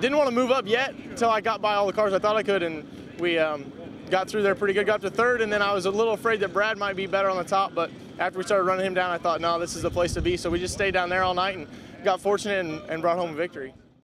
didn't want to move up yet until I got by all the cars I thought I could, and we um, got through there pretty good. Got up to third, and then I was a little afraid that Brad might be better on the top, but after we started running him down, I thought, no, this is the place to be. So we just stayed down there all night and got fortunate and, and brought home a victory.